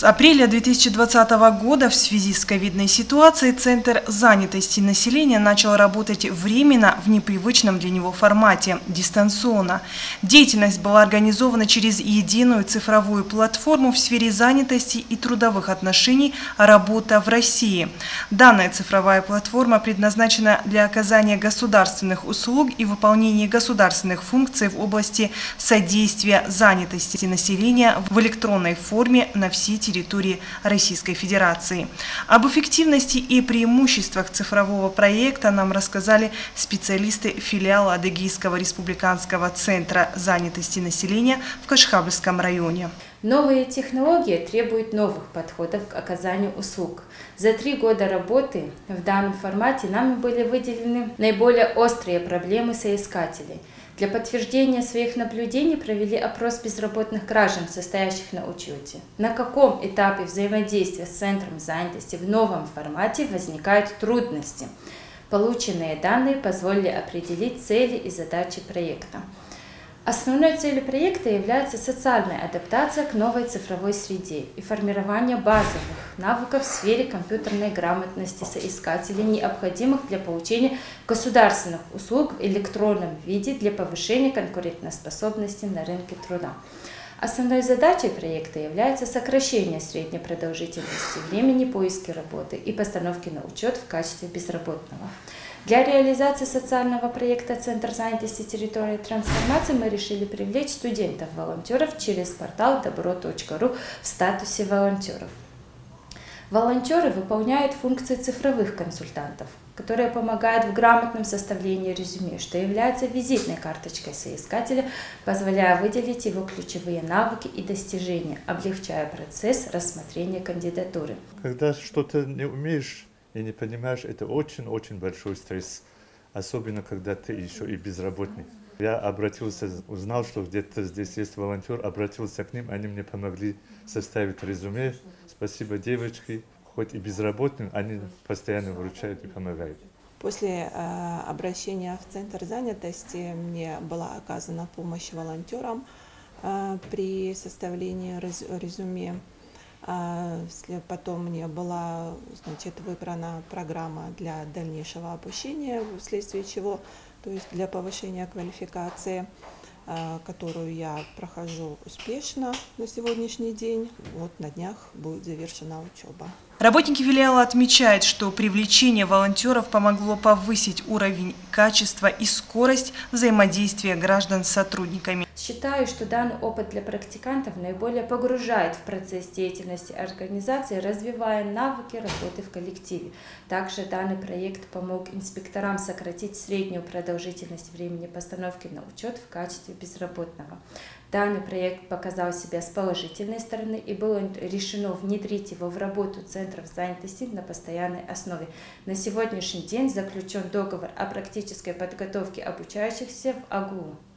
С апреля 2020 года в связи с ковидной ситуацией Центр занятости населения начал работать временно в непривычном для него формате – дистанционно. Деятельность была организована через единую цифровую платформу в сфере занятости и трудовых отношений «Работа в России». Данная цифровая платформа предназначена для оказания государственных услуг и выполнения государственных функций в области содействия занятости населения в электронной форме на всей территории территории Российской Федерации. Об эффективности и преимуществах цифрового проекта нам рассказали специалисты филиала Адыгейского республиканского центра занятости населения в Кашхабльском районе. Новые технологии требуют новых подходов к оказанию услуг. За три года работы в данном формате нами были выделены наиболее острые проблемы соискателей – для подтверждения своих наблюдений провели опрос безработных граждан, состоящих на учете. На каком этапе взаимодействия с Центром занятости в новом формате возникают трудности? Полученные данные позволили определить цели и задачи проекта. Основной целью проекта является социальная адаптация к новой цифровой среде и формирование базовых навыков в сфере компьютерной грамотности соискателей, необходимых для получения государственных услуг в электронном виде для повышения конкурентоспособности на рынке труда. Основной задачей проекта является сокращение средней продолжительности времени поиска работы и постановки на учет в качестве безработного. Для реализации социального проекта «Центр занятости территории трансформации» мы решили привлечь студентов-волонтеров через портал добро.ру в статусе волонтеров. Волонтеры выполняют функции цифровых консультантов, которые помогают в грамотном составлении резюме, что является визитной карточкой соискателя, позволяя выделить его ключевые навыки и достижения, облегчая процесс рассмотрения кандидатуры. Когда что-то не умеешь, и не понимаешь, это очень-очень большой стресс. Особенно, когда ты еще и безработный. Я обратился, узнал, что где-то здесь есть волонтер, обратился к ним, они мне помогли составить резюме. Спасибо девочки, хоть и безработным, они постоянно выручают и помогают. После э, обращения в Центр занятости мне была оказана помощь волонтерам э, при составлении резюме. А, потом мне была значит, выбрана программа для дальнейшего обучения, вследствие чего, то есть для повышения квалификации, а, которую я прохожу успешно на сегодняшний день. Вот на днях будет завершена учеба. Работники филиала отмечают, что привлечение волонтеров помогло повысить уровень качества и скорость взаимодействия граждан с сотрудниками. Считаю, что данный опыт для практикантов наиболее погружает в процесс деятельности организации, развивая навыки работы в коллективе. Также данный проект помог инспекторам сократить среднюю продолжительность времени постановки на учет в качестве безработного. Данный проект показал себя с положительной стороны и было решено внедрить его в работу центров занятости на постоянной основе. На сегодняшний день заключен договор о практической подготовке обучающихся в АГУ.